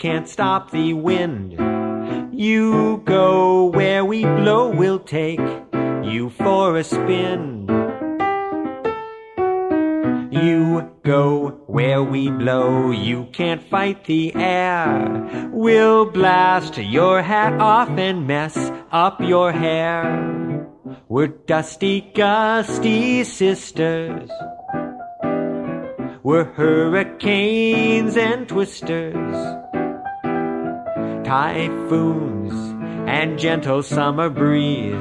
can't stop the wind. You go where we blow, we'll take you for a spin. You go where we blow, you can't fight the air. We'll blast your hat off and mess up your hair. We're dusty, gusty sisters. We're hurricanes and twisters, typhoons and gentle summer breeze.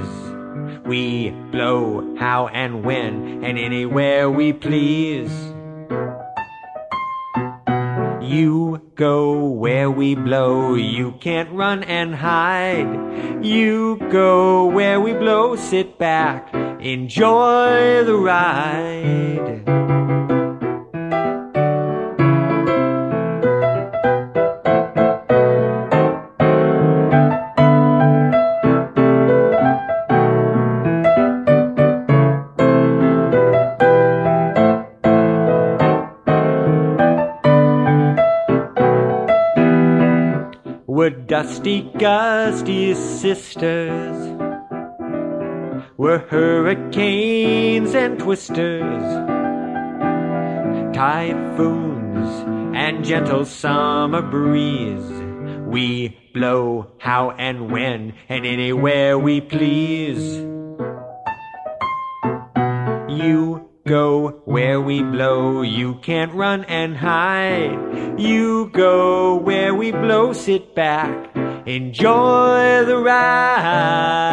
We blow how and when and anywhere we please. You go where we blow, you can't run and hide. You go where we blow, sit back, enjoy the ride. We're dusty, gusty sisters. We're hurricanes and twisters, typhoons and gentle summer breeze. We blow how and when and anywhere we please. You go where we blow, you can't run and hide. You go where we blow, sit back, enjoy the ride.